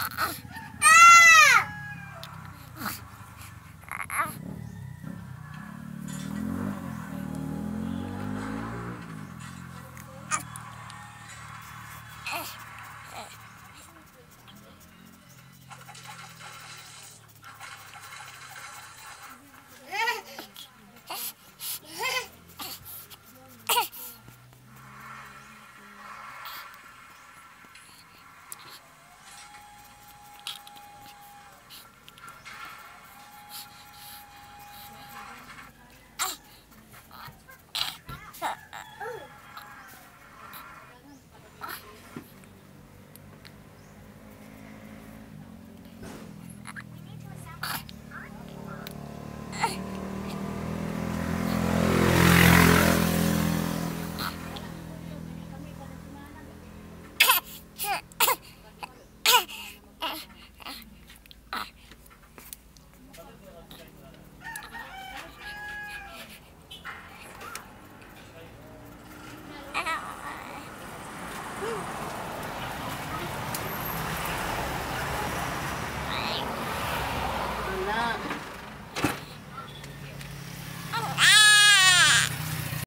Ah! 거나